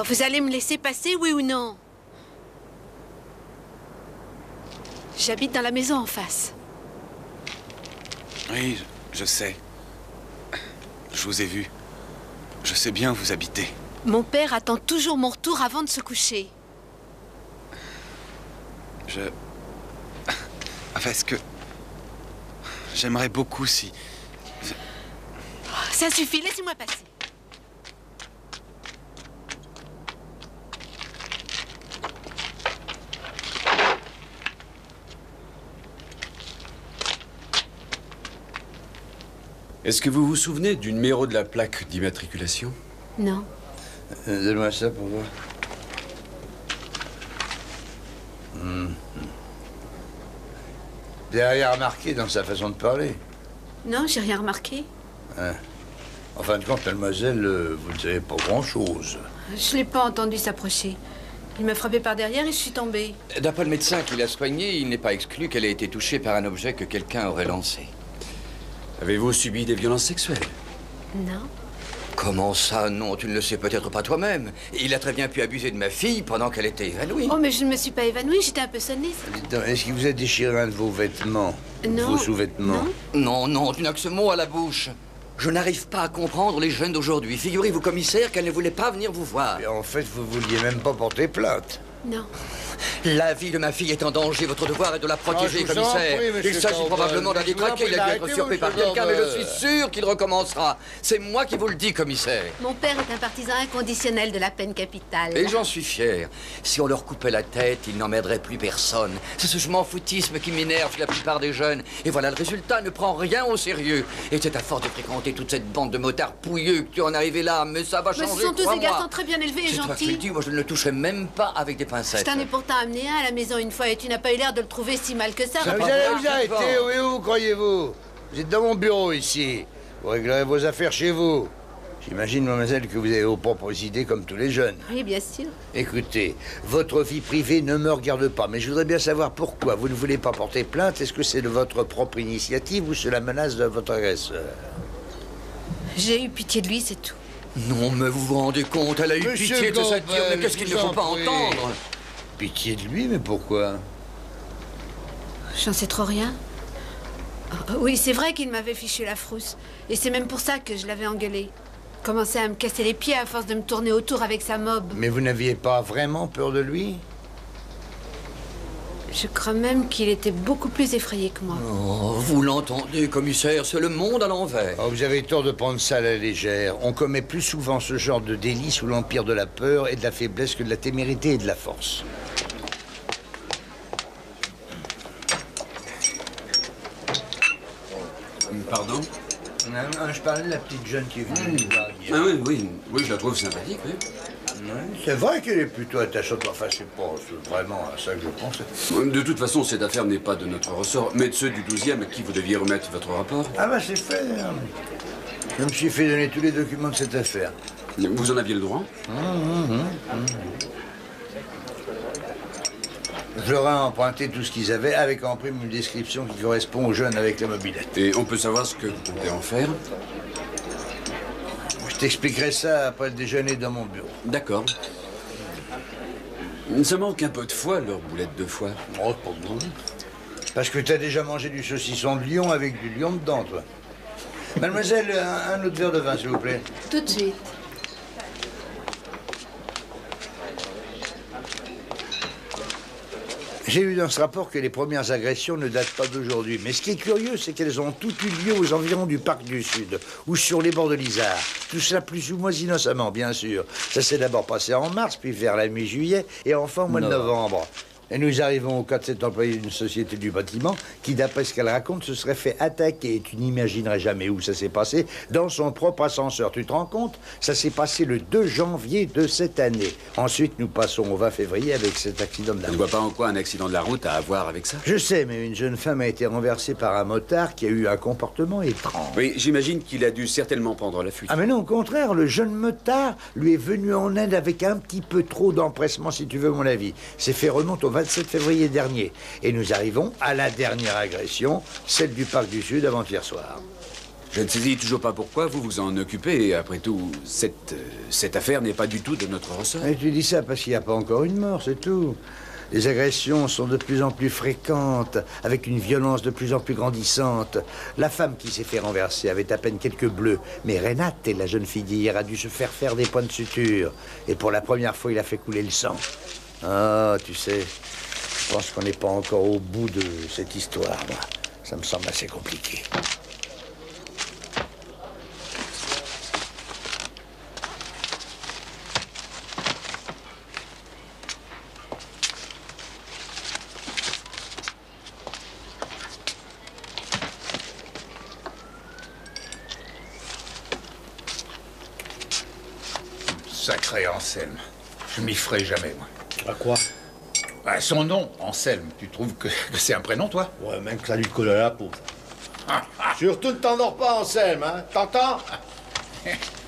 Alors, vous allez me laisser passer, oui ou non? J'habite dans la maison en face. Oui, je- sais. Je vous ai vu. Je sais bien où vous habitez. Mon père attend toujours mon retour avant de se coucher. Je... Enfin, est-ce que... J'aimerais beaucoup si... Ça suffit, laissez-moi passer. Est-ce que vous vous souvenez du numéro de la plaque d'immatriculation? Non. Euh, Donne-moi ça pour voir. Hmm. Vous n'avez rien remarqué dans sa façon de parler? Non, j'ai rien remarqué. En fin de compte, mademoiselle, euh, vous ne savez pas grand-chose. Je l'ai pas entendu s'approcher. Il m'a frappé par derrière et je suis tombée. D'après le médecin qui l'a soignée, il n'est pas exclu qu'elle ait été touchée par un objet que quelqu'un aurait lancé. Avez-vous subi des violences sexuelles Non. Comment ça Non, tu ne le sais peut-être pas toi-même. Il a très bien pu abuser de ma fille pendant qu'elle était évanouie. Oh, mais je ne me suis pas évanouie, j'étais un peu sonnée. Est-ce qu'il vous a déchiré un de vos vêtements? Non. Vos sous-vêtements? Non. Non, non, tu n'as que ce mot à la bouche. Je n'arrive pas à comprendre les jeunes d'aujourd'hui. Figurez-vous, commissaire, qu'elle ne voulait pas venir vous voir. Et en fait, vous vouliez même pas porter plainte. Non. La vie de ma fille est en danger. Votre devoir est de la protéger, Ah, en commissaire. prie, Il s'agit probablement d'un détraqué. Il a dû être surpris par quelqu'un, mais je suis sûr qu'il recommencera. C'est moi qui vous le dis, commissaire. Mon père est un partisan inconditionnel de la peine capitale. Et j'en suis fier. Si on leur coupait la tête, ils n'emmerderaient plus personne. C'est ce je m'en foutisme qui m'énerve chez la plupart des jeunes. Et voilà, le résultat ne prend rien au sérieux. Et c'est à force de fréquenter toute cette bande de motards pouilleux que tu en es arrivé là. Mais ça va Mais changer, ce sont tous des garçons très bien élevés et C'est toi qui le gentils. dis, moi je ne le toucherai même pas avec des Je pincettes. t'en ai pourtant amené un à la maison une fois et tu n'as pas eu l'air de le trouver si mal que ça. Ça, vous allez vous je arrêter, pas. oui, où croyez-vous? Vous êtes dans mon bureau ici. Vous réglerez vos affaires chez vous. J'imagine, mademoiselle, que vous avez vos propres idées comme tous les jeunes. Oui, bien sûr. Écoutez, votre vie privée ne me regarde pas, mais je voudrais bien savoir pourquoi vous ne voulez pas porter plainte. Est-ce que c'est de votre propre initiative ou c'est la menace de votre agresseur? J'ai eu pitié de lui, c'est tout. Non, mais vous vous rendez compte, elle a eu Monsieur pitié de cette Gobel, tire, mais qu'est-ce qu'il je ne faut en pas prie. entendre Pitié de lui, mais pourquoi J'en sais trop rien. Ah, Oui, c'est vrai qu'il m'avait fichu la frousse. Et c'est même pour ça que je l'avais engueulé. Commençait à me casser les pieds à force de me tourner autour avec sa mob. Mais vous n'aviez pas vraiment peur de lui Je crois même qu'il était beaucoup plus effrayé que moi. Oh, vous l'entendez, commissaire, c'est le monde à l'envers. Oh, Vous avez tort de prendre ça à la légère. On commet plus souvent ce genre de délit sous l'empire de la peur et de la faiblesse que de la témérité et de la force. Pardon je parlais de la petite jeune qui est venue hier. Ah oui, oui, oui, je la trouve sympathique, oui. C'est vrai qu'elle est plutôt attachante. Enfin, c'est pas vraiment à ça que je pense. De toute façon, cette affaire n'est pas de notre ressort, mais de ceux du 12e à qui vous deviez remettre votre rapport. Ah bah c'est fait. Je me suis fait donner tous les documents de cette affaire. Vous en aviez le droit Je leur ai emprunté tout ce qu'ils avaient avec en prime une description qui correspond aux jeunes avec la mobilette. Et on peut savoir ce que vous comptez en faire t'expliquerai ça après le déjeuner dans mon bureau. D'accord. Ça manque un peu de foie, leur boulette de foie. Oh, pas bon. Parce que t'as déjà mangé du saucisson de lion avec du lion dedans, toi. Mademoiselle, un, un autre verre de vin, s'il vous plaît. Tout de suite. J'ai lu dans ce rapport que les premières agressions ne datent pas d'aujourd'hui. Mais ce qui est curieux, c'est qu'elles ont toutes eu lieu aux environs du parc du Sud ou sur les bords de l'Isard. Tout cela plus ou moins innocemment, bien sûr. Ça s'est d'abord passé en mars, puis vers la mi-juillet et enfin au mois de novembre. Et nous arrivons au cas de cet employé d'une société du bâtiment qui, d'après ce qu'elle raconte, se serait fait attaquer. Et tu n'imaginerais jamais où ça s'est passé. Dans son propre ascenseur. Tu te rends compte Ça s'est passé le 2 janvier de cette année. Ensuite, nous passons au 20 février avec cet accident de la Je ne vois pas en quoi un accident de la route a à voir avec ça? je sais, mais une jeune femme a été renversée par un motard qui a eu un comportement étrange. Oui, j'imagine qu'il a dû certainement prendre la fuite. Ah mais non, au contraire, le jeune motard lui est venu en aide avec un petit peu trop d'empressement, si tu veux mon avis. Ces faits remontent au 27 février dernier. Et nous arrivons à la dernière agression, celle du parc du Sud avant-hier soir. Je ne saisis toujours pas pourquoi vous vous en occupez. Après tout, cette, euh, cette affaire n'est pas du tout de notre ressort. Et tu dis ça parce qu'il n'y a pas encore une mort, c'est tout. Les agressions sont de plus en plus fréquentes, avec une violence de plus en plus grandissante. La femme qui s'est fait renverser avait à peine quelques bleus, mais Renate, la jeune fille d'hier, a dû se faire faire des points de suture. Et pour la première fois, il a fait couler le sang. Ah, tu sais, je pense qu'on n'est pas encore au bout de cette histoire, moi. Ça me semble assez compliqué. Sacré Anselme. Je m'y ferai jamais, moi. À quoi Ah, son nom, Anselme, tu trouves que, que c'est un prénom, toi Ouais, même que ça lui colle à la peau. Surtout ne t'endors pas, Anselme, hein. T'entends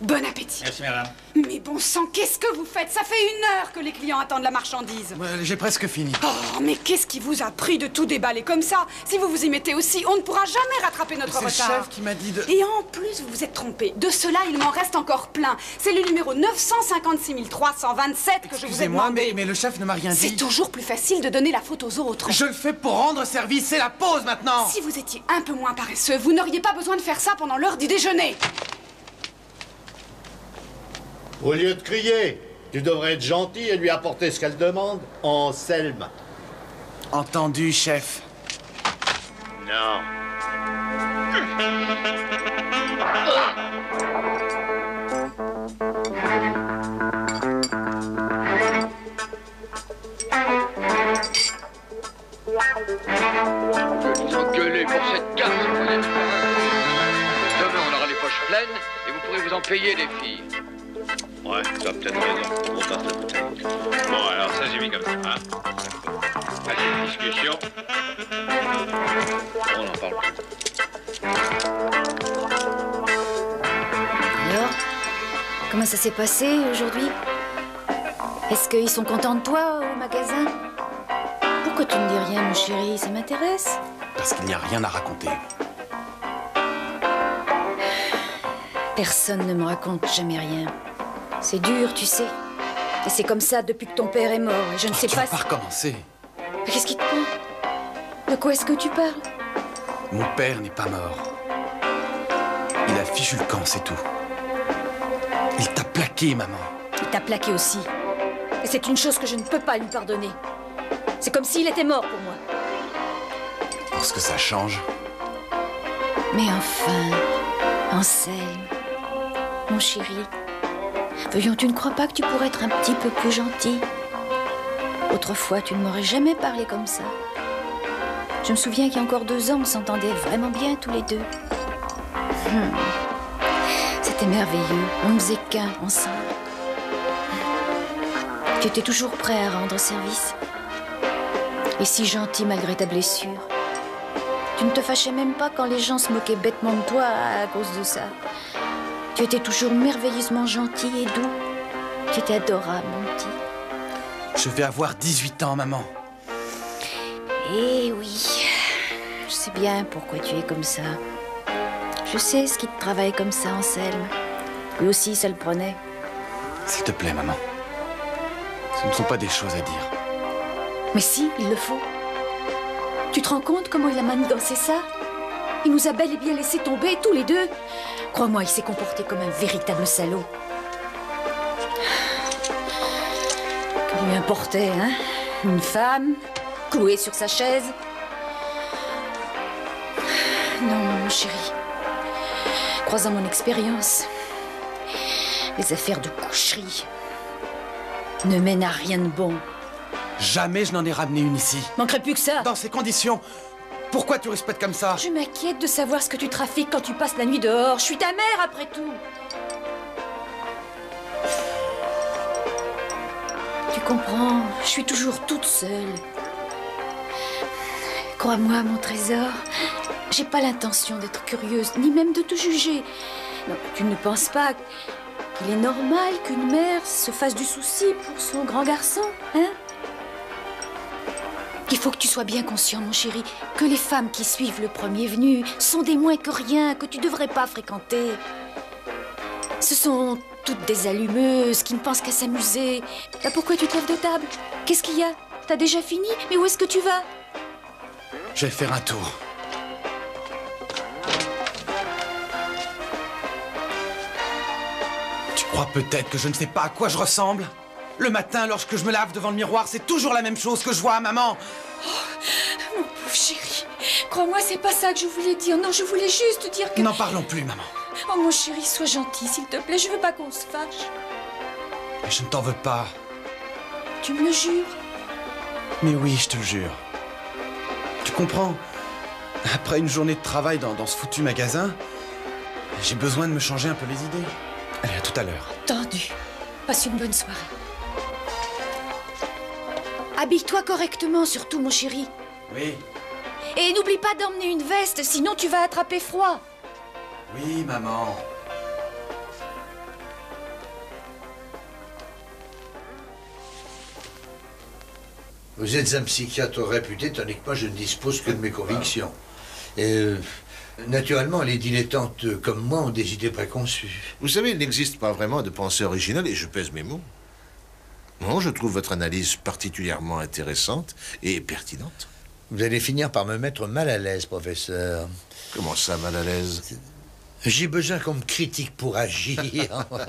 Bon appétit. Merci, madame. Mais bon sang, qu'est-ce que vous faites? Ça fait une heure que les clients attendent la marchandise. J'ai presque fini. Oh, mais qu'est-ce qui vous a pris de tout déballer comme ça? Si vous vous y mettez aussi, on ne pourra jamais rattraper notre C'est le retard. chef qui m'a dit de... Et en plus, vous vous êtes trompé. De cela, il m'en reste encore plein. C'est le numéro 956 327 que je vous ai Excusez-moi, demandé. mais, mais le chef ne m'a rien C'est dit. toujours plus facile de donner la faute aux autres. Je le fais pour rendre service, c'est la pause maintenant Si vous étiez un peu moins paresseux, vous n'auriez pas besoin de faire ça pendant l'heure du déjeuner. Au lieu de crier, tu devrais être gentil et lui apporter ce qu'elle demande. Anselme. Entendu, chef. Non. Vous engueulez pour cette carte, vous êtes Demain, on aura les poches pleines et vous pourrez vous en payer, les filles. Ouais, tu as peut-être raison. On passe la bouteille. Bon, alors ça, j'ai mis comme ça. Hein Allez, discussion. On en parle plus. Alors Comment ça s'est passé aujourd'hui? Est-ce qu'ils sont contents de toi au magasin? Pourquoi tu ne dis rien, mon chéri? Ça m'intéresse. Parce qu'il n'y a rien à raconter. Personne ne me raconte jamais rien. C'est dur, tu sais. Et c'est comme ça depuis que ton père est mort. Et je ne sais tu pas. vas pas si- recommencer. Mais Qu'est-ce qui te prend? De quoi est-ce que tu parles? Mon père n'est pas mort. Il a fichu le camp, c'est tout. Il t'a plaqué, maman. Il t'a plaqué aussi. Et c'est une chose que je ne peux pas lui pardonner. C'est comme s'il était mort pour moi. Pour ce que ça change, Mais enfin, Anselme, mon chéri, voyons, tu ne crois pas que tu pourrais être un petit peu plus gentil Autrefois, tu ne m'aurais jamais parlé comme ça. Je me souviens qu'il y a encore deux ans, on s'entendait vraiment bien tous les deux. Hmm. C'était merveilleux. On ne faisait qu'un ensemble. Tu étais toujours prêt à rendre service. Et si gentil malgré ta blessure. Tu ne te fâchais même pas quand les gens se moquaient bêtement de toi à cause de ça. Tu étais toujours merveilleusement gentil et doux. Tu étais adorable, mon petit. je vais avoir 18 ans, maman. Eh oui, je sais bien pourquoi tu es comme ça. Je sais ce qui te travaille comme ça, Anselme. Lui aussi, ça le prenait. S'il te plaît, maman. Ce ne sont pas des choses à dire. Mais si, il le faut. Tu te rends compte comment il a manigancé ça? Il nous a bel et bien laissé tomber, tous les deux. Crois-moi, il s'est comporté comme un véritable salaud. Que lui importait, hein Une femme, clouée sur sa chaise. Non, mon chéri. Croisant mon expérience, les affaires de coucherie ne mènent à rien de bon. Jamais je n'en ai ramené une ici. Manquerait plus que ça. Dans ces conditions, pourquoi tu respectes comme ça Je m'inquiète de savoir ce que tu trafiques quand tu passes la nuit dehors. Je suis ta mère après tout. Tu comprends, je suis toujours toute seule. Crois-moi, mon trésor, j'ai pas l'intention d'être curieuse, ni même de te juger. Tu ne penses pas qu'il est normal qu'une mère se fasse du souci pour son grand garçon, hein? Il faut que tu sois bien conscient, mon chéri, que les femmes qui suivent le premier venu sont des moins que rien, que tu devrais pas fréquenter. Ce sont toutes des allumeuses qui ne pensent qu'à s'amuser. Bah, pourquoi tu te lèves de table? Qu'est-ce qu'il y a? T'as déjà fini? Mais où est-ce que tu vas? Je vais faire un tour. Tu crois peut-être que je ne sais pas à quoi je ressemble? Le matin, lorsque je me lave devant le miroir, c'est toujours la même chose que je vois, maman. Mon pauvre chéri, crois-moi, c'est pas ça que je voulais dire. Non, je voulais juste dire que. N'en parlons plus, maman. Oh mon chéri, sois gentil, s'il te plaît. Je veux pas qu'on se fâche. Mais je ne t'en veux pas. Tu me le jures? Mais oui, je te le jure. Tu comprends? Après une journée de travail dans, dans ce foutu magasin, j'ai besoin de me changer un peu les idées. Allez, à tout à l'heure. Tendu. Passe une bonne soirée. Habille-toi correctement, surtout, mon chéri. Oui, Et n'oublie pas d'emmener une veste, sinon tu vas attraper froid. oui, maman. Vous êtes un psychiatre réputé, tandis que moi je ne dispose que de mes convictions. Et euh, naturellement, les dilettantes euh, comme moi ont des idées préconçues. Vous savez, il n'existe pas vraiment de pensée originale, et je pèse mes mots. Non, je trouve votre analyse particulièrement intéressante et pertinente. Vous allez finir par me mettre mal à l'aise, professeur. Comment ça, mal à l'aise? J'ai besoin qu'on me critique pour agir.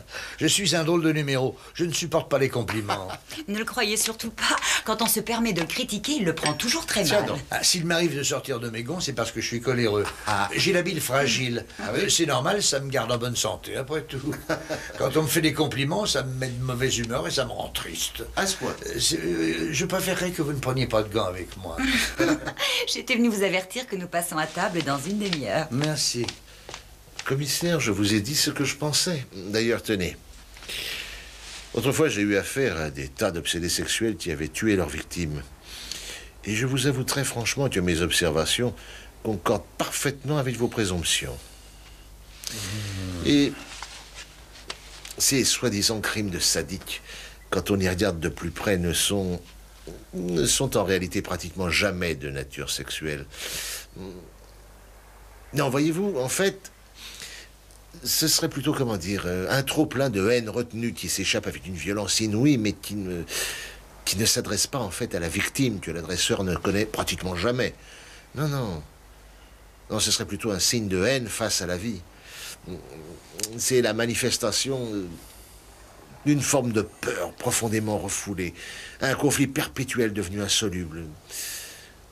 je suis un drôle de numéro. Je ne supporte pas les compliments. Ne le croyez surtout pas. Quand on se permet de le critiquer, il le prend toujours très mal. Ah, S'il m'arrive de sortir de mes gonds, c'est parce que je suis coléreux. J'ai la bile fragile. Euh, c'est normal, ça me garde en bonne santé, après tout. Quand on me fait des compliments, ça me met de mauvaise humeur et ça me rend triste. À ce point Euh, euh, Je préférerais que vous ne preniez pas de gants avec moi. J'étais venue vous avertir que nous passons à table dans une demi-heure. Merci. Commissaire, je vous ai dit ce que je pensais. D'ailleurs, tenez. Autrefois, j'ai eu affaire à des tas d'obsédés sexuels qui avaient tué leurs victimes. Et je vous avoue très franchement que mes observations concordent parfaitement avec vos présomptions. Et ces soi-disant crimes de sadiques, quand on y regarde de plus près, ne sont, ne sont en réalité pratiquement jamais de nature sexuelle. Non, voyez-vous, en fait, ce serait plutôt, comment dire, euh, un trop-plein de haine retenue qui s'échappe avec une violence inouïe, mais qui ne, s'adresse pas, en fait, à la victime, que l'agresseur ne connaît pratiquement jamais. Non, non. Non, ce serait plutôt un signe de haine face à la vie. C'est la manifestation euh, d'une forme de peur profondément refoulée, un conflit perpétuel devenu insoluble,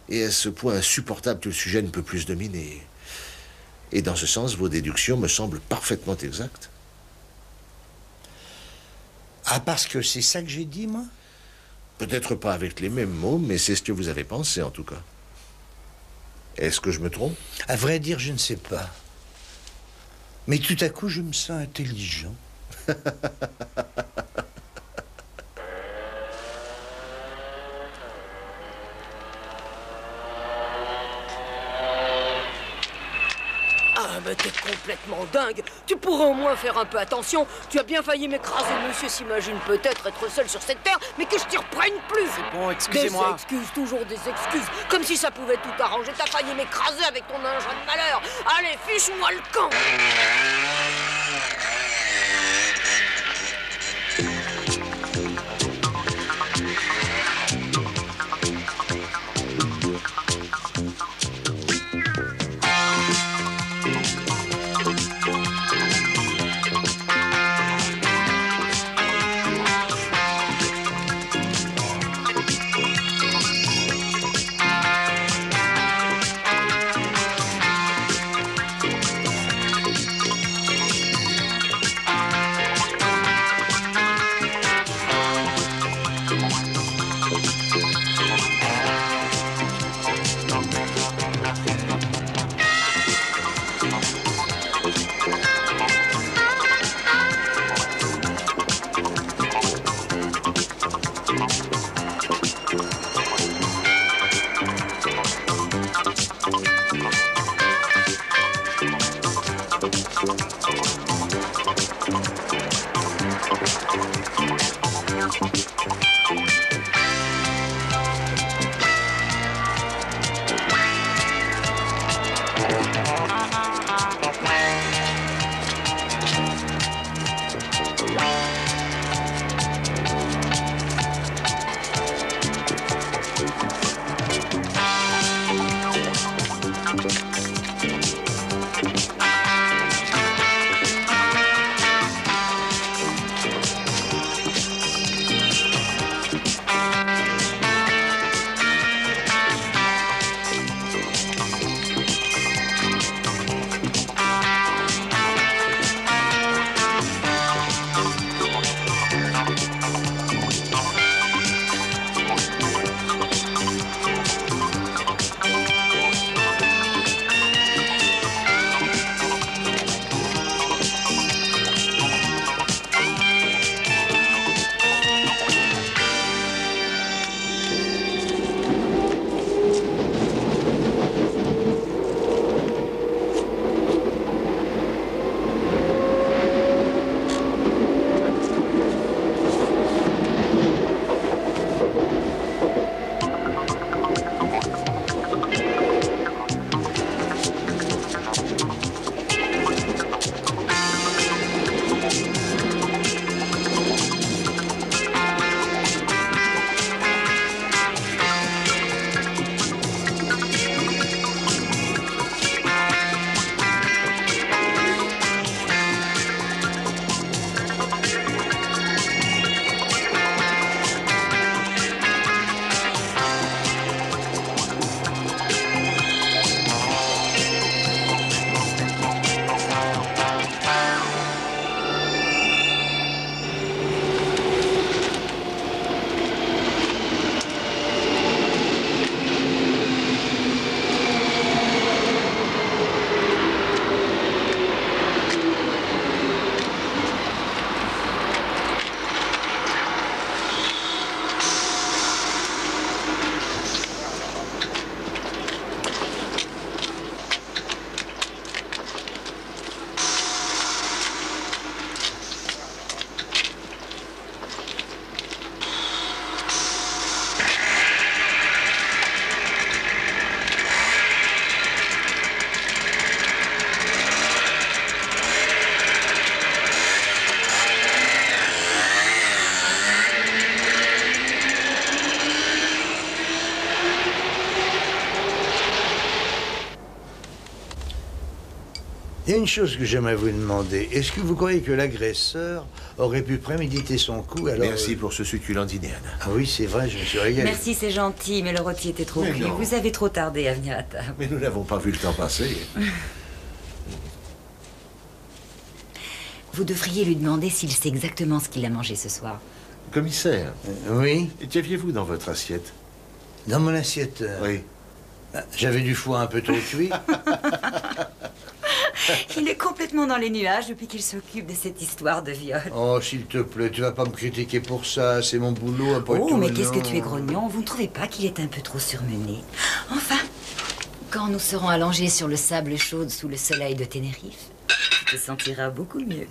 et à ce point insupportable que le sujet ne peut plus dominer. Et dans ce sens, vos déductions me semblent parfaitement exactes. Ah, parce que c'est ça que j'ai dit, moi? Peut-être pas avec les mêmes mots, mais c'est ce que vous avez pensé en tout cas. Est-ce que je me trompe? À vrai dire, je ne sais pas. Mais tout à coup, je me sens intelligent. t'es complètement dingue. Tu pourrais au moins faire un peu attention. Tu as bien failli m'écraser. Monsieur s'imagine peut-être être seul sur cette terre, mais que je t'y reprenne plus. C'est bon, excusez-moi. Des excuses, toujours des excuses. Comme si ça pouvait tout arranger. T'as failli m'écraser avec ton engin de malheur. Allez, fiche-moi le camp. Y a une chose que j'aimerais vous demander. Est-ce que vous croyez que l'agresseur aurait pu préméditer son coup alors... Merci pour ce succulent dîner, Anna. Ah oui, c'est vrai, je me suis régalé. Merci, c'est gentil, mais le rôti était trop Mais cuit. Vous avez trop tardé à venir à table. Mais nous n'avons pas vu le temps passer. Vous devriez lui demander s'il sait exactement ce qu'il a mangé ce soir. Commissaire. oui Qu'aviez-vous dans votre assiette? Dans mon assiette euh, Oui. J'avais du foie un peu trop cuit. Il est complètement dans les nuages depuis qu'il s'occupe de cette histoire de viol. Oh, s'il te plaît, tu vas pas me critiquer pour ça. C'est mon boulot, après Oh, tout. mais qu'est-ce que tu es grognon? Vous ne trouvez pas qu'il est un peu trop surmené? Enfin, quand nous serons allongés sur le sable chaud sous le soleil de Ténérife, tu te sentiras beaucoup mieux.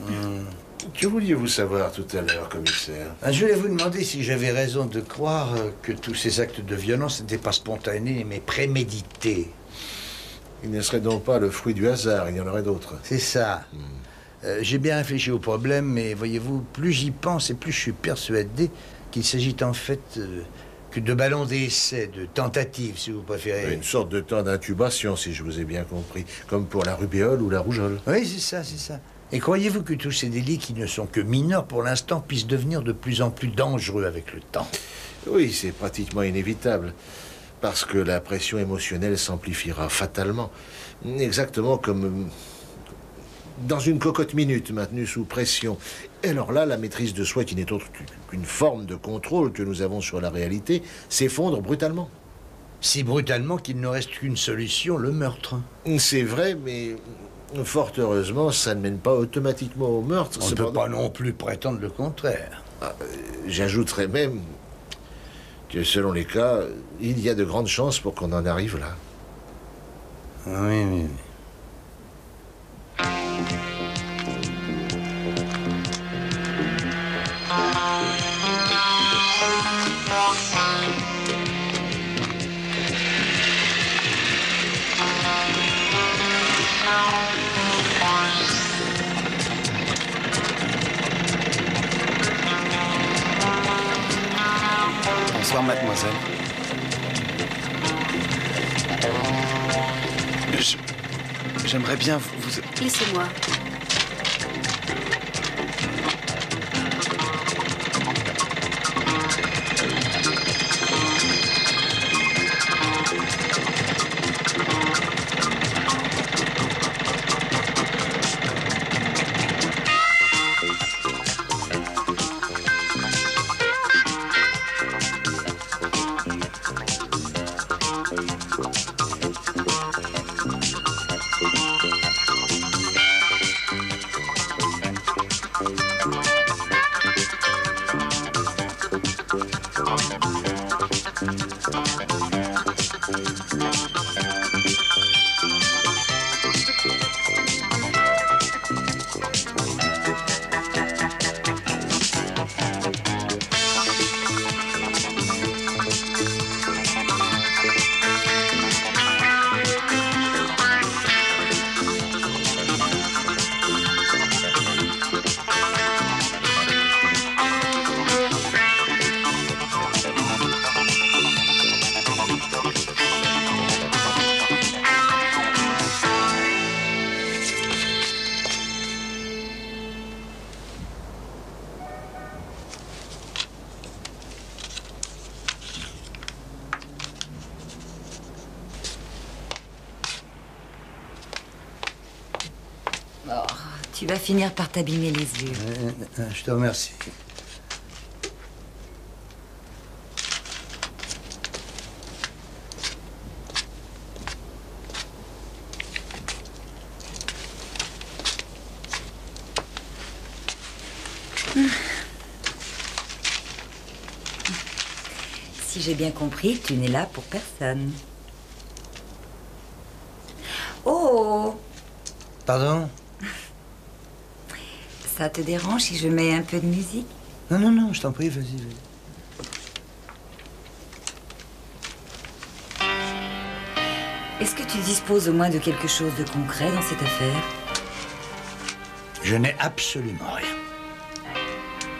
Que vouliez-vous savoir tout à l'heure, commissaire? Ah, je voulais vous demander si j'avais raison de croire euh, que tous ces actes de violence n'étaient pas spontanés, mais prémédités. Il ne serait donc pas le fruit du hasard, il y en aurait d'autres. C'est ça. Euh, J'ai bien réfléchi au problème, mais voyez-vous, plus j'y pense et plus je suis persuadé qu'il s'agit en fait euh, que de ballons d'essai, de tentatives, si vous préférez. Une sorte de temps d'intubation, si je vous ai bien compris, comme pour la rubéole ou la rougeole. Oui, c'est ça, c'est ça. Et croyez-vous que tous ces délits qui ne sont que mineurs pour l'instant puissent devenir de plus en plus dangereux avec le temps? Oui, c'est pratiquement inévitable. Parce que la pression émotionnelle s'amplifiera fatalement. Exactement comme euh, dans une cocotte minute maintenue sous pression. Et alors là, la maîtrise de soi, qui n'est autre qu'une forme de contrôle que nous avons sur la réalité, s'effondre brutalement. Si brutalement qu'il ne reste qu'une solution, le meurtre. C'est vrai, mais fort heureusement, ça ne mène pas automatiquement au meurtre. On ne peut pas non plus prétendre le contraire. Ah, euh, J'ajouterais même que selon les cas, il y a de grandes chances pour qu'on en arrive là. Oui, oui, oui. Bonsoir, mademoiselle. J'aimerais bien vous- Laissez-moi. Finir par t'abîmer les yeux. Euh, Je te remercie. Si j'ai bien compris, tu n'es là pour personne. Oh Pardon? Ça te dérange si je mets un peu de musique Non, non, non, je t'en prie, vas-y, vas-y. Est-ce que tu disposes au moins de quelque chose de concret dans cette affaire? Je n'ai absolument rien.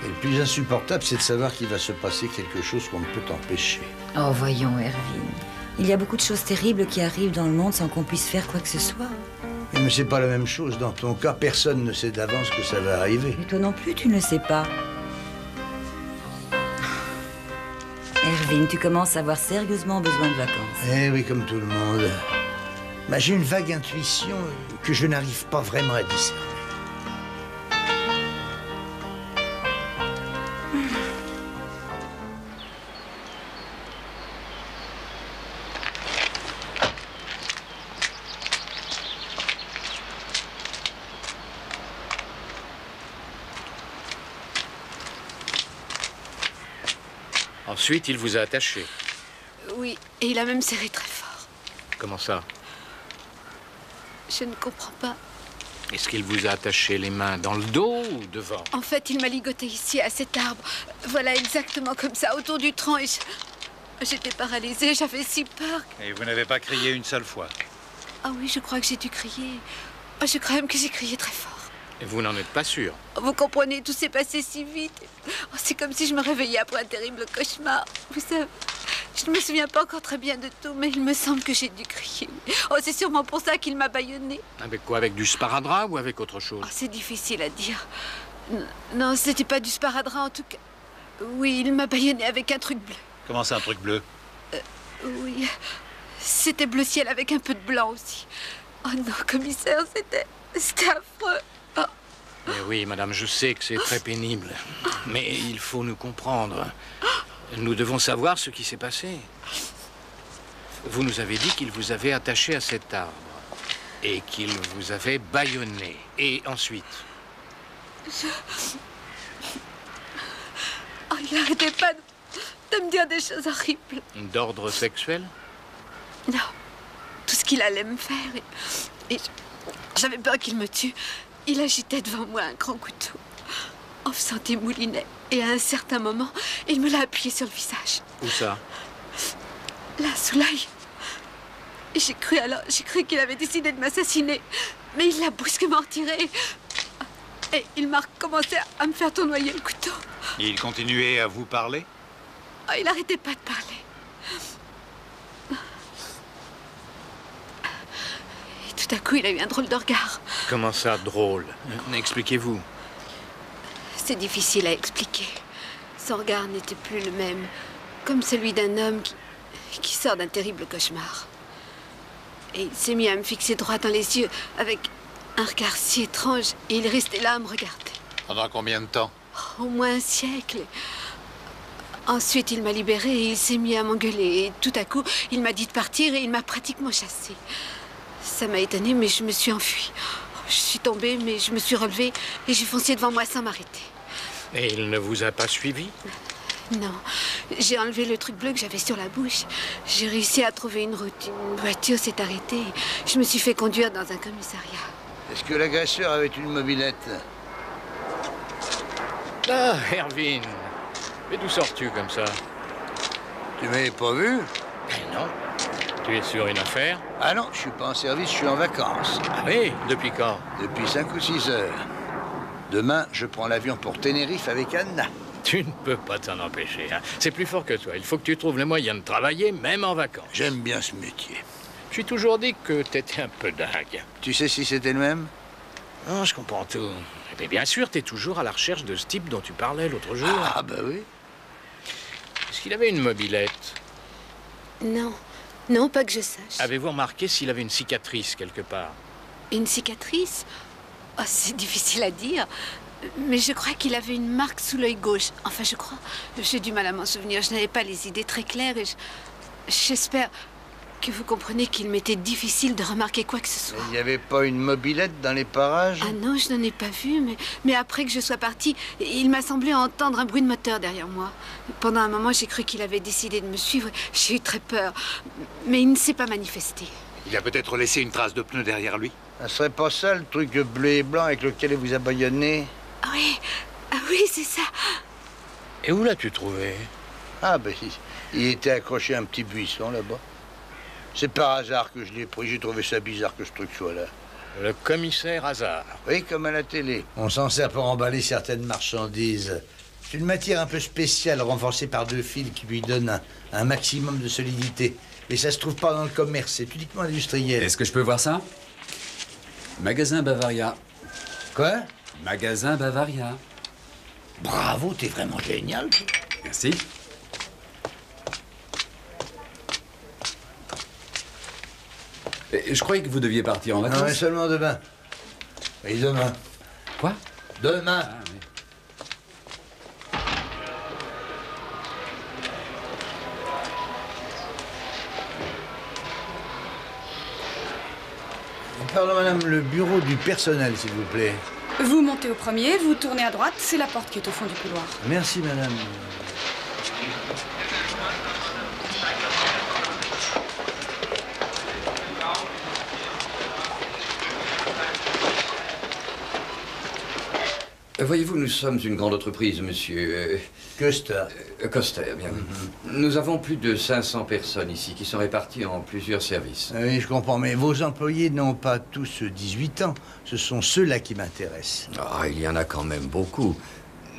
Et le plus insupportable, c'est de savoir qu'il va se passer quelque chose qu'on ne peut empêcher. Oh, voyons, Erwin. Il y a beaucoup de choses terribles qui arrivent dans le monde sans qu'on puisse faire quoi que ce soit. Mais c'est pas la même chose dans ton cas. Personne ne sait d'avance que ça va arriver. Mais toi non plus, tu ne le sais pas. Erwin, tu commences à avoir sérieusement besoin de vacances. Eh oui, comme tout le monde. Mais j'ai une vague intuition que je n'arrive pas vraiment à discerner. Ensuite, il vous a attaché. Oui, et il a même serré très fort. Comment ça? Je ne comprends pas. Est-ce qu'il vous a attaché les mains dans le dos ou devant? En fait, il m'a ligoté ici, à cet arbre. Voilà, exactement comme ça, autour du tronc. Et je- j'étais paralysée, j'avais si peur. Et vous n'avez pas crié une seule fois? Ah oui, je crois que j'ai dû crier. Ah, je crois même que j'ai crié très fort. Et vous n'en êtes pas sûr Vous comprenez, tout s'est passé si vite. Oh, c'est comme si je me réveillais après un terrible cauchemar. Vous savez, je ne me souviens pas encore très bien de tout, mais il me semble que j'ai dû crier. Oh, c'est sûrement pour ça qu'il m'a bâillonné. Avec quoi Avec du sparadrap ou avec autre chose? Oh, c'est difficile à dire. N- Non, c'était pas du sparadrap en tout cas. Oui, il m'a bâillonné avec un truc bleu. Comment c'est un truc bleu? Oui, c'était bleu ciel avec un peu de blanc aussi. Oh non, commissaire, c'était. C'était affreux. Eh oui, madame, je sais que c'est très pénible. Mais il faut nous comprendre. Nous devons savoir ce qui s'est passé. Vous nous avez dit qu'il vous avait attaché à cet arbre. Et qu'il vous avait bâillonné. Et ensuite? Je- Oh, il n'arrêtait pas de, de me dire des choses horribles. D'ordre sexuel? Non, tout ce qu'il allait me faire. Et, j'avais peur qu'il me tue. Il agitait devant moi un grand couteau en faisant des moulinets. Et à un certain moment, il me l'a appuyé sur le visage, Où ça? Là, sous l'œil. Et j'ai cru alors, j'ai cru qu'il avait décidé de m'assassiner. Mais il l'a brusquement retiré. Et il m'a recommencé à me faire tournoyer le couteau. Il continuait à vous parler? Oh, il n'arrêtait pas de parler. Et tout à coup, il a eu un drôle de regard. Comment ça, drôle Expliquez-vous. C'est difficile à expliquer. Son regard n'était plus le même, comme celui d'un homme qui, qui sort d'un terrible cauchemar. Et il s'est mis à me fixer droit dans les yeux avec un regard si étrange, et il restait là à me regarder. Pendant combien de temps Au moins un siècle. Ensuite, il m'a libérée et il s'est mis à m'engueuler. Et tout à coup, il m'a dit de partir et il m'a pratiquement chassée. Ça m'a étonnée, mais je me suis enfuie. Je suis tombée, mais je me suis relevée et j'ai foncé devant moi sans m'arrêter. Et il ne vous a pas suivi? Non, j'ai enlevé le truc bleu que j'avais sur la bouche. J'ai réussi à trouver une route. Une voiture s'est arrêtée. Je me suis fait conduire dans un commissariat. Est-ce que l'agresseur avait une mobilette? Ah, Erwin Mais d'où sors-tu comme ça? Tu m'avais pas vu? Eh non. Tu es sur une affaire Ah non, je suis pas en service, je suis en vacances. Ah oui Depuis quand Depuis 5 ou 6 heures. Demain, je prends l'avion pour Tenerife avec Anna. Tu ne peux pas t'en empêcher. hein. C'est plus fort que toi. Il faut que tu trouves les moyens de travailler, même en vacances. J'aime bien ce métier. J'ai toujours dit que t'étais un peu dingue. Tu sais si c'était le même? Oh, je comprends tout. Mais bien sûr, t'es toujours à la recherche de ce type dont tu parlais l'autre jour. Ah, bah oui. Est-ce qu'il avait une mobilette? Non, non, pas que je sache. Avez-vous remarqué s'il avait une cicatrice quelque part? Une cicatrice? Oh, C'est difficile à dire. Mais je crois qu'il avait une marque sous l'œil gauche. Enfin, je crois. J'ai du mal à m'en souvenir. Je n'avais pas les idées très claires et je- j'espère que vous comprenez qu'il m'était difficile de remarquer quoi que ce soit. Il n'y avait pas une mobilette dans les parages? Ah non, je n'en ai pas vu, mais, mais après que je sois partie, il m'a semblé entendre un bruit de moteur derrière moi. Pendant un moment, j'ai cru qu'il avait décidé de me suivre. J'ai eu très peur, mais il ne s'est pas manifesté. Il a peut-être laissé une trace de pneu derrière lui. Ça serait pas ça le truc bleu et blanc avec lequel il vous a Ah oui, ah oui, c'est ça. Et où l'as-tu trouvé? Ah, ben, il était accroché à un petit buisson là-bas. C'est par hasard que je l'ai pris. J'ai trouvé ça bizarre que ce truc soit là. Le commissaire Hazard. Oui, comme à la télé. On s'en sert pour emballer certaines marchandises. C'est une matière un peu spéciale, renforcée par deux fils qui lui donnent un, un maximum de solidité. Mais ça se trouve pas dans le commerce, c'est uniquement industriel. Est-ce que je peux voir ça? Magasin Bavaria. Quoi? Magasin Bavaria. Bravo, t'es vraiment génial. Merci. Je croyais que vous deviez partir en Non, vacances. mais seulement demain. Oui, demain. Quoi? Demain. Pardon, madame, le bureau du personnel, s'il vous plaît. Vous montez au premier, vous tournez à droite, c'est la porte qui est au fond du couloir. Merci, madame. Voyez-vous, nous sommes une grande entreprise, monsieur. euh, Costa. euh, Coster, bien. Nous avons plus de 500 personnes ici qui sont réparties en plusieurs services. Oui, je comprends, mais vos employés n'ont pas tous 18 ans. Ce sont ceux-là qui m'intéressent. Ah, il y en a quand même beaucoup.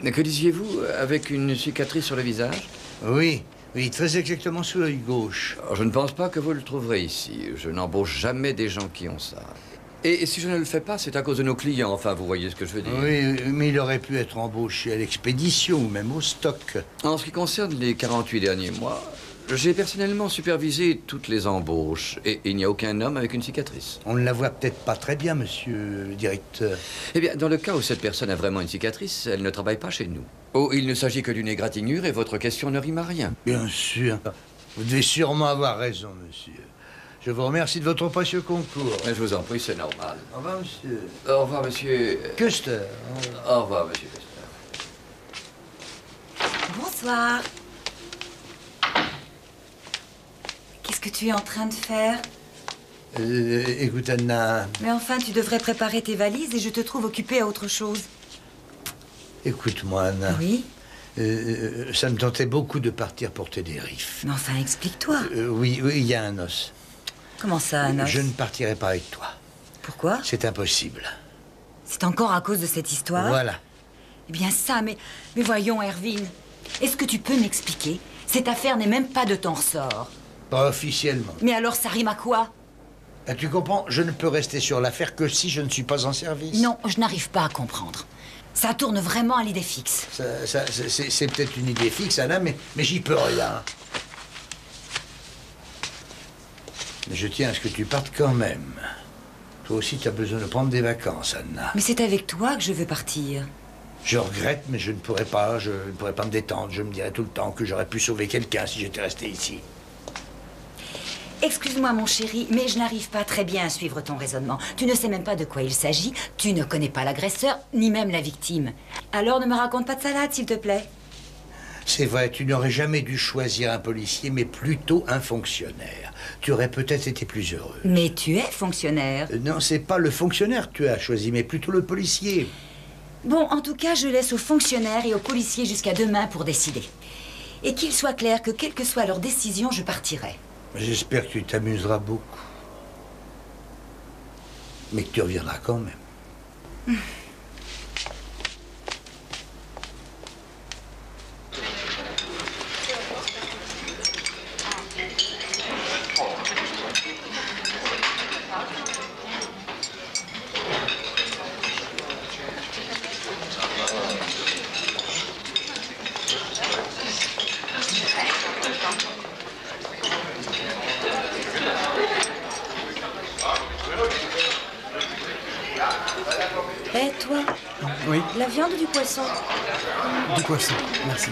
Que disiez-vous avec une cicatrice sur le visage? Oui, oui, très exactement sous l'œil gauche. Alors, Je ne pense pas que vous le trouverez ici. Je n'embauche jamais des gens qui ont ça. Et si je ne le fais pas, c'est à cause de nos clients. Enfin, vous voyez ce que je veux dire. Oui, mais il aurait pu être embauché à l'expédition ou même au stock. En ce qui concerne les 48 derniers mois, j'ai personnellement supervisé toutes les embauches et il n'y a aucun homme avec une cicatrice. On ne la voit peut-être pas très bien, monsieur le directeur. Eh bien, dans le cas où cette personne a vraiment une cicatrice, elle ne travaille pas chez nous. Oh, il ne s'agit que d'une égratignure et votre question ne rime à rien. Bien sûr. Vous devez sûrement avoir raison, monsieur. Je vous remercie de votre précieux concours. Mais je vous en prie, c'est normal. Au revoir, monsieur. Au revoir, monsieur. Custer. Au revoir, monsieur. Bonsoir. Qu'est-ce que tu es en train de faire? Euh, écoute, Anna, Mais enfin, tu devrais préparer tes valises et je te trouve occupée à autre chose. écoute-moi, Anna. Oui Euh, euh, ça me tentait beaucoup de partir pour Tenerife. Mais enfin, explique-toi. Euh, oui, oui, il y a un os. Comment ça, Anos Je ne partirai pas avec toi. Pourquoi C'est impossible. C'est encore à cause de cette histoire Voilà. Eh bien ça, mais, mais voyons, Erwin. Est-ce que tu peux m'expliquer Cette affaire n'est même pas de ton ressort. Pas officiellement. Mais alors ça rime à quoi Ah, tu comprends Je ne peux rester sur l'affaire que si je ne suis pas en service. Non, je n'arrive pas à comprendre. Ça tourne vraiment à l'idée fixe. Ça- ça- c'est- peut-être une idée fixe, Anna, mais, mais j'y peux rien. Mais je tiens à ce que tu partes quand même. Toi aussi, tu as besoin de prendre des vacances, Anna. Mais c'est avec toi que je veux partir. Je regrette, mais je ne pourrais pas, je ne pourrais pas me détendre. Je me dirais tout le temps que j'aurais pu sauver quelqu'un si j'étais resté ici. Excuse-moi, mon chéri, mais je n'arrive pas très bien à suivre ton raisonnement. Tu ne sais même pas de quoi il s'agit, tu ne connais pas l'agresseur, ni même la victime. Alors ne me raconte pas de salade, s'il te plaît. C'est vrai, tu n'aurais jamais dû choisir un policier, mais plutôt un fonctionnaire. Tu aurais peut-être été plus heureux. Mais tu es fonctionnaire. Euh, Non, c'est pas le fonctionnaire que tu as choisi, mais plutôt le policier. Bon, en tout cas, je laisse aux fonctionnaires et aux policiers jusqu'à demain pour décider. Et qu'il soit clair que, quelle que soit leur décision, je partirai. J'espère que tu t'amuseras beaucoup. Mais que tu reviendras quand même. Eh, toi Oui, La viande ou du poisson du poisson, merci.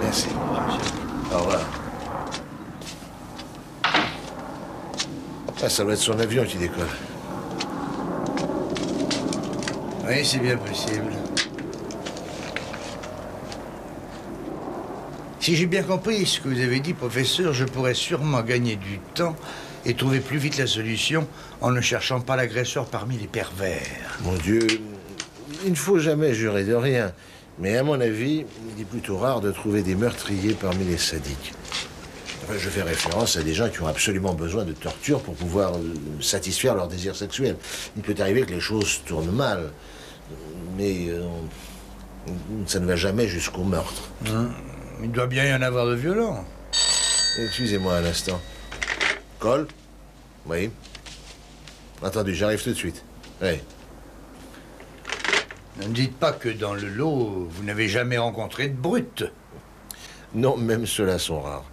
Merci. Au revoir. Ah, ça doit être son avion qui décolle. Oui, c'est bien possible. Si j'ai bien compris ce que vous avez dit, professeur, je pourrais sûrement gagner du temps et trouver plus vite la solution en ne cherchant pas l'agresseur parmi les pervers. Mon Dieu, il ne faut jamais jurer de rien. Mais à mon avis, il est plutôt rare de trouver des meurtriers parmi les sadiques. Je fais référence à des gens qui ont absolument besoin de torture pour pouvoir euh, satisfaire leurs désirs sexuels. Il peut arriver que les choses tournent mal, mais euh, ça ne va jamais jusqu'au meurtre. Hein Il doit bien y en avoir de violents. Excusez-moi un instant. Cole? Oui. Entendu, j'arrive tout de suite. Oui. Ne me dites pas que dans le lot, vous n'avez jamais rencontré de brutes. Non, même ceux-là sont rares.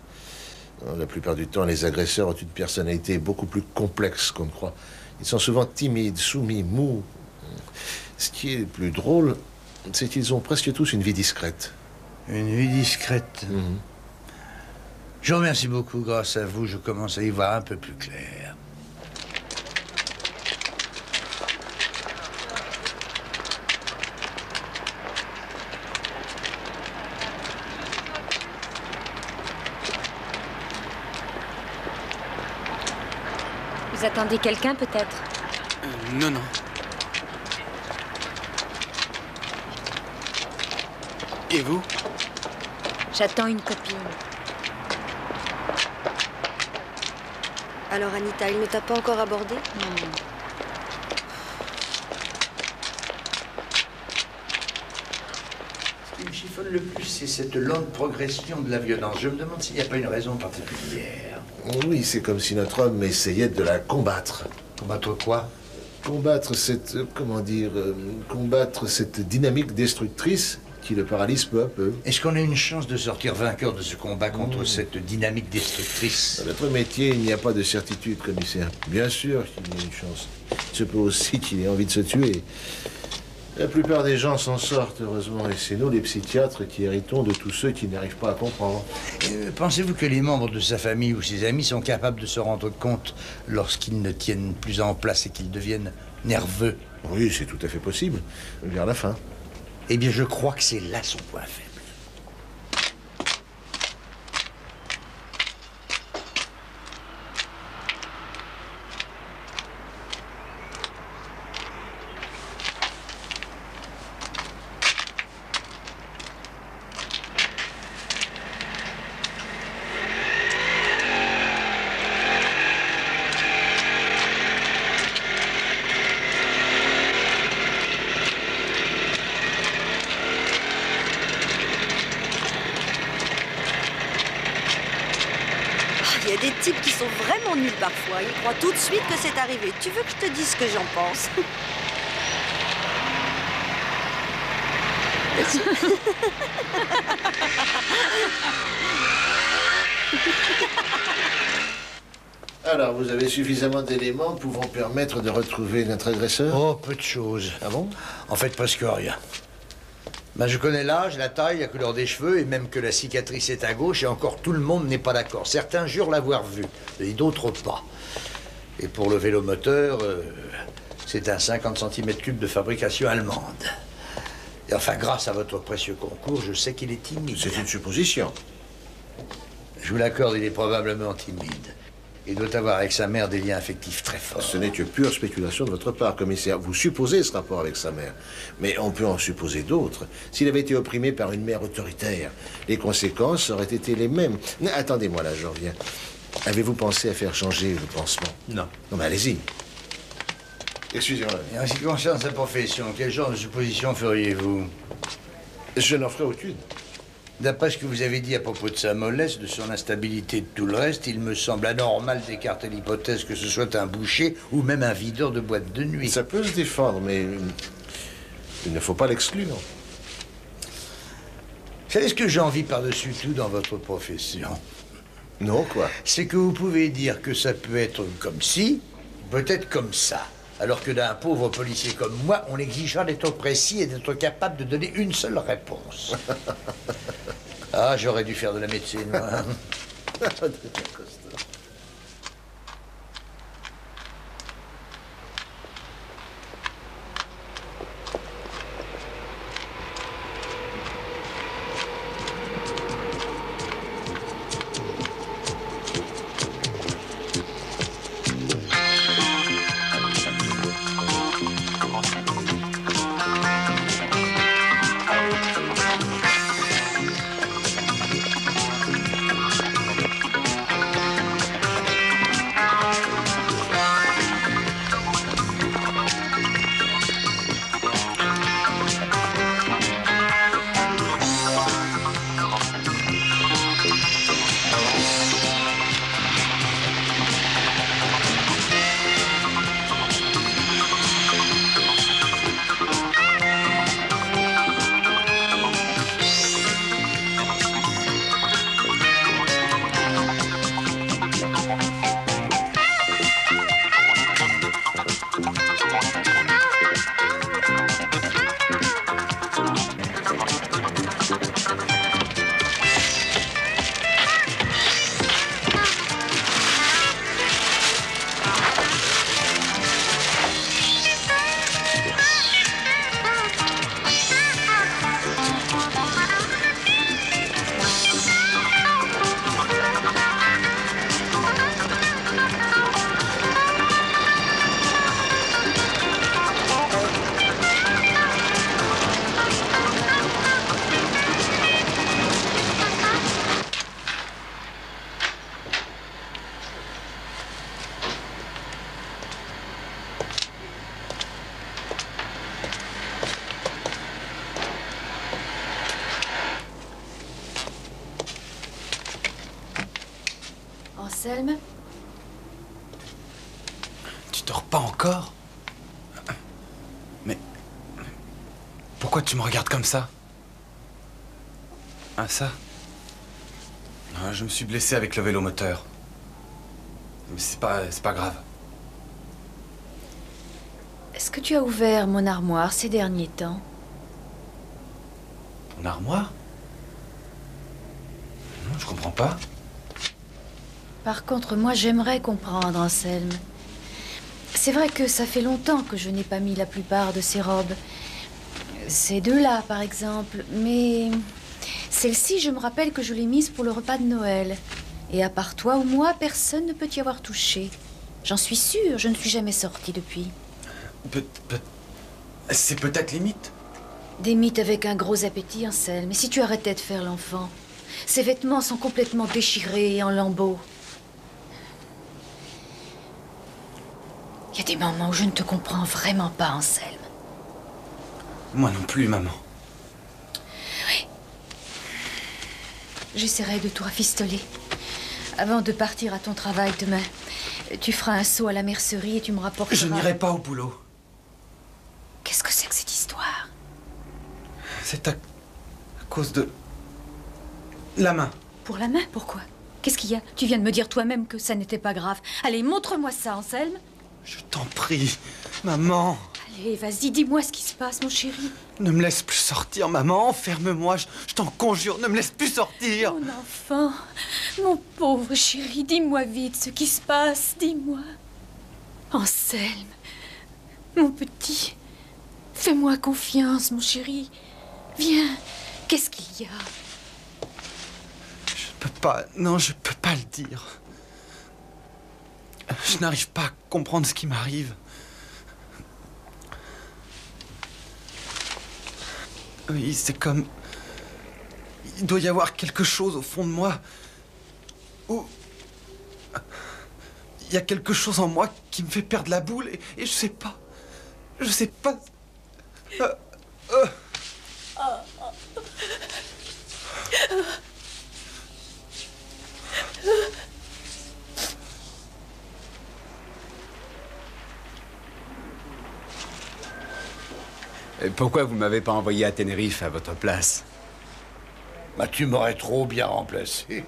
La plupart du temps, les agresseurs ont une personnalité beaucoup plus complexe qu'on ne croit. Ils sont souvent timides, soumis, mous. Ce qui est le plus drôle, c'est qu'ils ont presque tous une vie discrète. Une vie discrète. Mhm. Je vous remercie beaucoup. Grâce à vous, je commence à y voir un peu plus clair. Vous attendez quelqu'un peut-être non, non. Et vous J'attends une copine. Alors Anita, il ne t'a pas encore abordé? Non. Ce qui me chiffonne le plus, c'est cette lente progression de la violence. Je me demande s'il n'y a pas une raison particulière. Oui, c'est comme si notre homme essayait de la combattre. Combattre quoi? Combattre cette. euh, Comment dire euh, Combattre cette dynamique destructrice qui le paralyse peu à peu. Est-ce qu'on a une chance de sortir vainqueur de ce combat contre Mmh. cette dynamique destructrice? Dans notre métier, il n'y a pas de certitude, commissaire. Bien sûr qu'il y a une chance. Il se peut aussi qu'il ait envie de se tuer. La plupart des gens s'en sortent, heureusement, et c'est nous, les psychiatres, qui héritons de tous ceux qui n'arrivent pas à comprendre. Euh, Pensez-vous que les membres de sa famille ou ses amis sont capables de se rendre compte lorsqu'ils ne tiennent plus en place et qu'ils deviennent nerveux? Oui, c'est tout à fait possible. Vers la fin. Eh bien, je crois que c'est là son point faible. Il y a des types qui sont vraiment Ils croient tout de suite que c'est arrivé. Tu veux que je te dise ce que j'en pense? Alors, vous avez suffisamment d'éléments pouvant permettre de retrouver notre agresseur? Oh, peu de choses. Ah bon? En fait, presque rien. Ben, je connais l'âge, la taille, la couleur des cheveux, et même que la cicatrice est à gauche, et encore tout le monde n'est pas d'accord. Certains jurent l'avoir vu, et d'autres pas. Et pour le vélomoteur, euh, c'est un 50 cm3 de fabrication allemande. Et enfin, grâce à votre précieux concours, je sais qu'il est timide. C'est une supposition. Je vous l'accorde, il est probablement timide. Il doit avoir avec sa mère des liens affectifs très forts. Ce n'est que pure spéculation de votre part, commissaire. Vous supposez ce rapport avec sa mère. Mais on peut en supposer d'autres. S'il avait été opprimé par une mère autoritaire, les conséquences auraient été les mêmes. Mais Attendez-moi là, je reviens. Avez-vous pensé à faire changer le pansement? Non. Non, mais allez-y. Excusez-moi. Et en ce qui concerne sa profession, quel genre de supposition feriez-vous? Je n'en ferai aucune. D'après ce que vous avez dit à propos de sa mollesse, de son instabilité et de tout le reste, il me semble anormal d'écarter l'hypothèse que ce soit un boucher ou même un videur de boîte de nuit. Ça peut se défendre, mais il ne faut pas l'exclure. Vous savez ce que j'envie par-dessus tout dans votre profession? Non, quoi? C'est que vous pouvez dire que ça peut être comme ci, peut-être comme ça. Alors que d'un pauvre policier comme moi, on exigera d'être précis et d'être capable de donner une seule réponse. ah, j'aurais dû faire de la médecine, moi. Comme ça Ah, ça Ah, Je me suis blessé avec le vélo moteur. Mais c'est pas, c'est pas grave. Est-ce que tu as ouvert mon armoire ces derniers temps? Ton armoire? Non, je comprends pas. Par contre, moi, j'aimerais comprendre, Anselme. C'est vrai que ça fait longtemps que je n'ai pas mis la plupart de ces robes. Ces deux-là, par exemple. Mais celle-ci, je me rappelle que je l'ai mise pour le repas de Noël. Et à part toi ou moi, personne ne peut y avoir touché. J'en suis sûre, je ne suis jamais sortie depuis. Peut- peut- C'est peut-être limite. Des mythes avec un gros appétit, Anselme. Mais si tu arrêtais de faire l'enfant, ces vêtements sont complètement déchirés et en lambeaux. Il y a des moments où je ne te comprends vraiment pas, Anselme. Moi non plus, maman. J'essaierai de tout rafistoler. Avant de partir à ton travail demain, tu feras un saut à la mercerie et tu me rapporteras... Je n'irai pas au boulot. Qu'est-ce que c'est que cette histoire? C'est à... à cause de. La main. Pour la main, pourquoi? Qu'est-ce qu'il y a? Tu viens de me dire toi-même que ça n'était pas grave. Allez, montre-moi ça, Anselme. Je t'en prie. Maman. Allez, vas-y, dis-moi ce qui se passe, mon chéri. Ne me laisse plus sortir, maman. Enferme-moi. Je, je t'en conjure. Ne me laisse plus sortir. Mon enfant, mon pauvre chéri, dis-moi vite ce qui se passe, dis-moi. Anselme, mon petit, fais-moi confiance, mon chéri. Viens, qu'est-ce qu'il y a? Je peux pas. Non, je peux pas le dire. Je n'arrive pas à comprendre ce qui m'arrive. Oui, c'est comme. Il doit y avoir quelque chose au fond de moi. Où. Il y a quelque chose en moi qui me fait perdre la boule et, je sais pas. Je sais pas. Euh, euh. Et pourquoi vous m'avez pas envoyé à Tenerife à votre place Bah, tu m'aurais trop bien remplacé.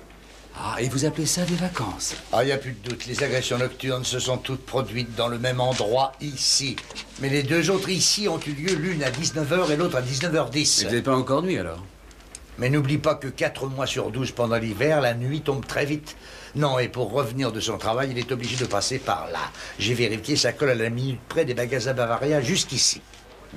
Ah, et vous appelez ça des vacances? Ah, y a plus de doute, les agressions nocturnes se sont toutes produites dans le même endroit, ici. Mais les deux autres ici ont eu lieu l'une à 19h et l'autre à 19h10. Et vous n'avez pas encore nuit alors? Mais n'oublie pas que 4 mois sur 12 pendant l'hiver, la nuit tombe très vite. Non, et pour revenir de son travail, il est obligé de passer par là. J'ai vérifié, ça colle à la minute près des magasins Bavaria jusqu'ici.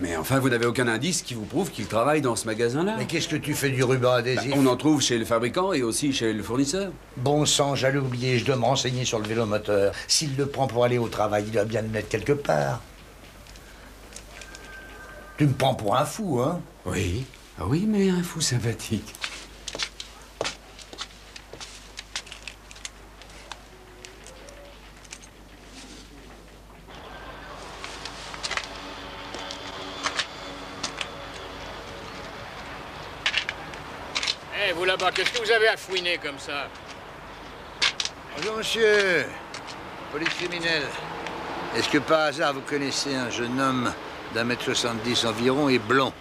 Mais enfin, vous n'avez aucun indice qui vous prouve qu'il travaille dans ce magasin-là Mais qu'est-ce que tu fais du ruban adhésif Bah, On en trouve chez le fabricant et aussi chez le fournisseur. Bon sang, j'allais oublier, je dois me renseigner sur le vélomoteur. S'il le prend pour aller au travail, il doit bien le mettre quelque part. Tu me prends pour un fou, hein? Oui. Ah oui, mais un fou sympathique. Eh, vous là-bas, qu'est-ce comme ça Bonjour, monsieur. Police criminelle. Est-ce que par hasard vous connaissez un jeune homme d'un mètre soixante-dix environ et blond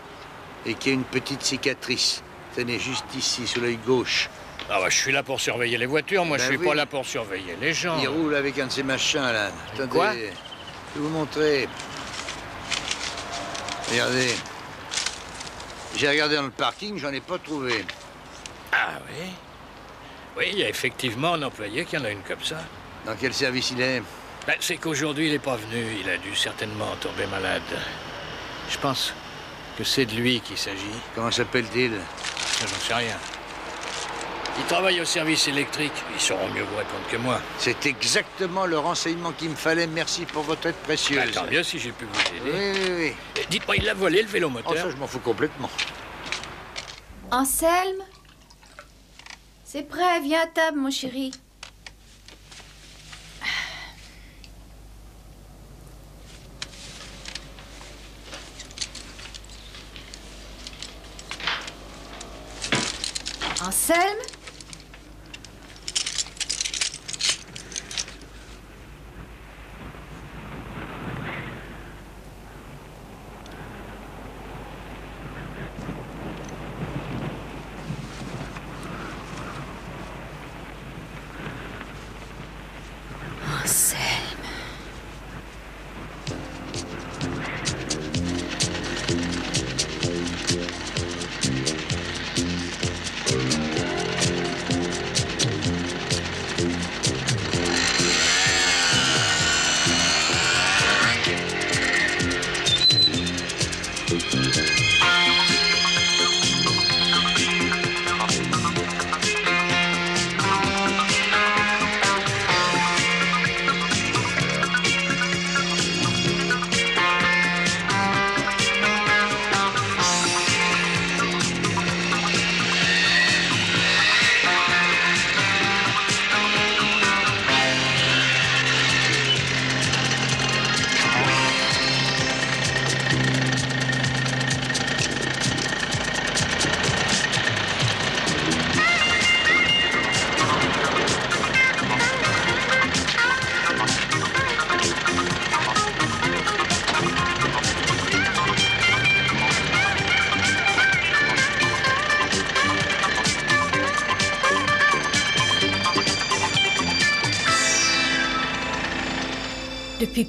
et qui a une petite cicatrice? Tenez, juste ici, sur l'œil gauche. Ah bah, je suis là pour surveiller les voitures, moi Ben je suis oui. pas là pour surveiller les gens. Il roule avec un de ces machins, là. Attendez. Quoi? Je vais vous montrer. Regardez. J'ai regardé dans le parking, j'en ai pas trouvé. Ah oui? Oui, il y a effectivement un employé qui en a une comme ça. Dans quel service il est? Ben, c'est qu'aujourd'hui, il n'est pas venu. Il a dû certainement tomber malade. Je pense que c'est de lui qu'il s'agit. Comment s'appelle-t-il? Ça, j'en sais rien. Il travaille au service électrique. Ils sauront mieux vous répondre que moi. C'est exactement le renseignement qu'il me fallait. Merci pour votre aide précieuse. Ben, tant mieux si j'ai pu vous aider. Oui, oui, oui. Dites-moi, il l'a volé, le Oh, vélomoteur ça, je m'en fous complètement. Anselme? C'est prêt, viens à table, mon chéri. Anselme?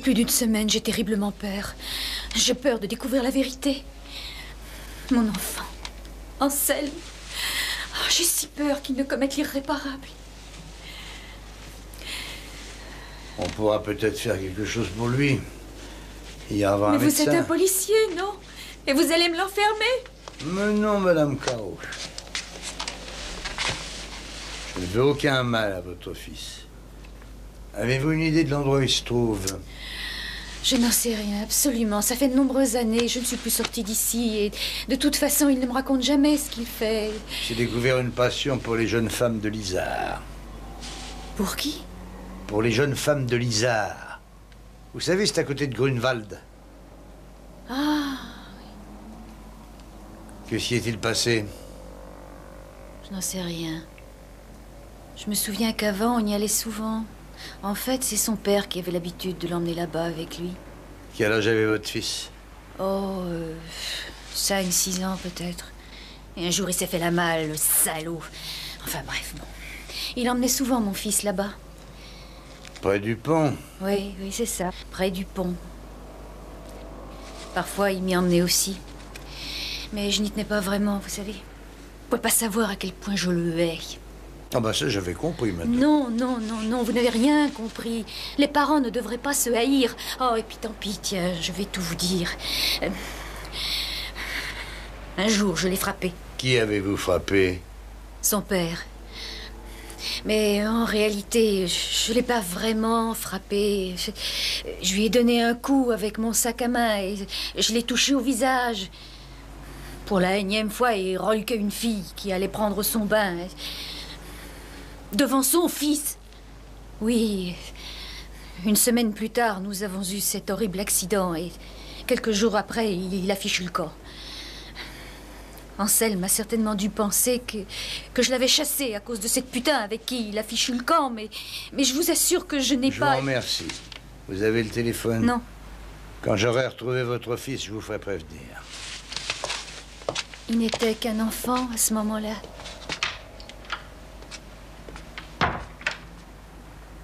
Plus d'une semaine, j'ai terriblement peur. J'ai peur de découvrir la vérité. Mon enfant, Anselme. Oh, j'ai si peur qu'il ne commette l'irréparable. On pourra peut-être faire quelque chose pour lui. Il y aura un Mais vous êtes un policier, non? Et vous allez me l'enfermer? Mais non, Madame Caro. Je ne veux aucun mal à votre fils. Avez-vous une idée de l'endroit où il se trouve? Je n'en sais rien, absolument. Ça fait de nombreuses années, je ne suis plus sortie d'ici et de toute façon, il ne me raconte jamais ce qu'il fait. J'ai découvert une passion pour les jeunes femmes de l'Isard. Pour qui? Pour les jeunes femmes de l'Isard. Vous savez, c'est à côté de Grunwald. Ah, Que s'y est-il passé? Je n'en sais rien. Je me souviens qu'avant, on y allait souvent. En fait, c'est son père qui avait l'habitude de l'emmener là-bas avec lui. Quel âge avait votre fils? Oh, euh, cinq, six ans peut-être. Et un jour, il s'est fait la malle, le salaud. Enfin bref, bon. Il emmenait souvent mon fils là-bas. Près du pont. Oui, oui, c'est ça, près du pont. Parfois, il m'y emmenait aussi. Mais je n'y tenais pas vraiment, vous savez. Vous pouvez pas savoir à quel point je le hais. Ah bah ça, j'avais compris maintenant. Non, non, non, non, vous n'avez rien compris. Les parents ne devraient pas se haïr. Oh, et puis tant pis, tiens, je vais tout vous dire. Euh, Un jour, je l'ai frappé, Qui avez-vous frappé? Son père. Mais en réalité, je ne l'ai pas vraiment frappé. Je, je lui ai donné un coup avec mon sac à main et je l'ai touché au visage. Pour la énième fois, il reluquait une fille qui allait prendre son bain. Devant son fils. Oui. Une semaine plus tard, nous avons eu cet horrible accident et quelques jours après, il, a fichu le corps. Anselme a certainement dû penser que, que je l'avais chassé à cause de cette putain avec qui il a fichu le camp, mais, mais je vous assure que je n'ai Je pas. vous remercie. Vous avez le téléphone Non. Quand j'aurai retrouvé votre fils, je vous ferai prévenir. Il n'était qu'un enfant à ce moment-là.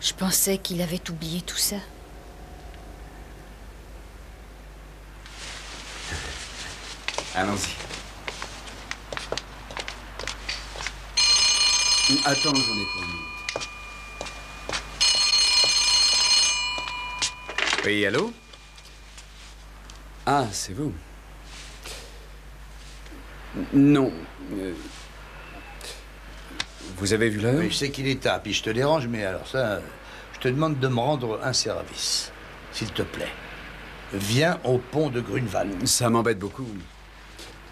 Je pensais qu'il avait oublié tout ça. Allons-y. Attends, j'en ai pour une. Oui, allô? Ah, c'est vous. Non. euh, Vous avez vu l'heure Oui, je sais qu'il est tard, puis je te dérange, mais alors ça, je te demande de me rendre un service, s'il te plaît. Viens au pont de Grunewald. Ça m'embête beaucoup.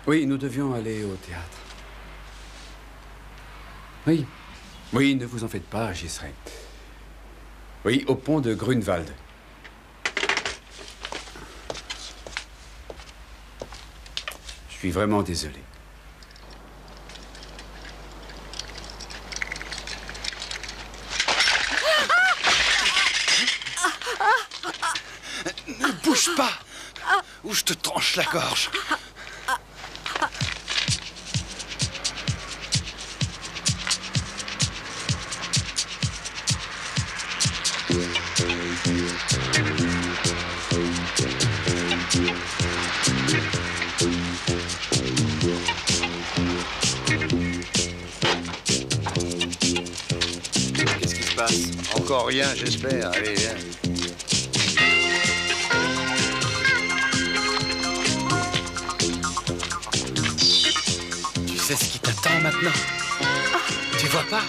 Oui, nous devions aller au théâtre. Oui. Oui, ne vous en faites pas, j'y serai. Oui, au pont de Grunewald. Je suis vraiment désolé. Ne bouge pas Ou je te tranche la gorge. Qu'est-ce qui se passe? Encore rien, j'espère. Allez, viens. Sais ce qui t'attend maintenant Tu vois pas?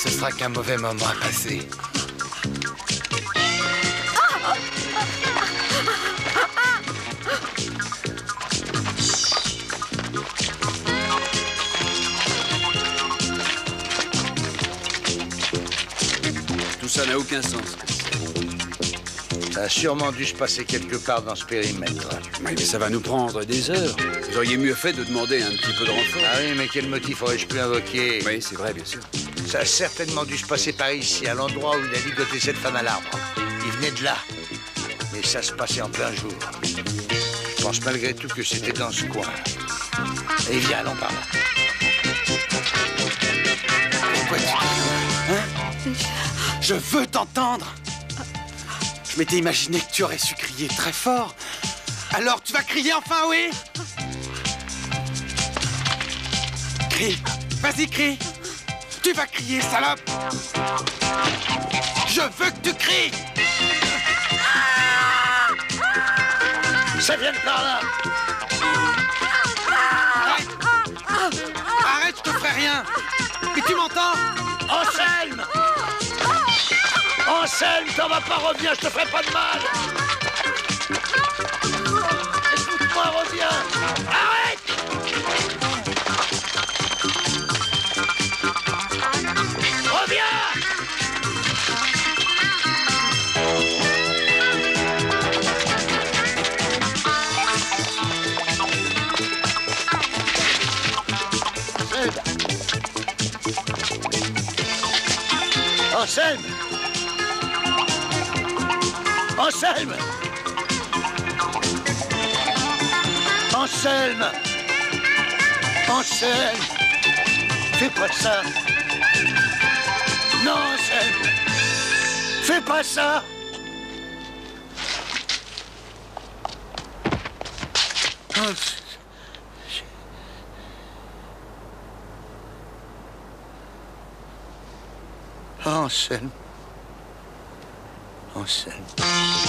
Ce sera qu'un mauvais moment à passer. Tout ça n'a aucun sens. Ça a sûrement dû se passer quelque part dans ce périmètre. Oui, mais ça va nous prendre des heures. Vous auriez mieux fait de demander un petit peu de renfort. Ah oui, mais quel motif aurais-je pu invoquer? Oui, c'est vrai, bien sûr. Ça a certainement dû se passer par ici, à l'endroit où il a ligoté cette femme à l'arbre. Il venait de là. Mais ça se passait en plein jour. Je pense malgré tout que c'était dans ce coin. Et viens, allons par là. Pourquoi tu Hein? Je veux t'entendre Je m'étais imaginé que tu aurais su crier très fort. Alors tu vas crier enfin, oui? Crie. Vas-y, crie. Tu vas crier, salope. Je veux que tu cries. Ça vient de par là. Arrête. Arrête, je te ferai rien. Mais tu m'entends? Anselme Anselme, t'en vas pas, reviens, je te ferai pas de mal. Écoute-moi, reviens. Arrête. Reviens. Anselme Anselme. Anselme. Anselme. Fais pas ça. Non, Anselme. Fais pas ça. Ans- Anselme Anselme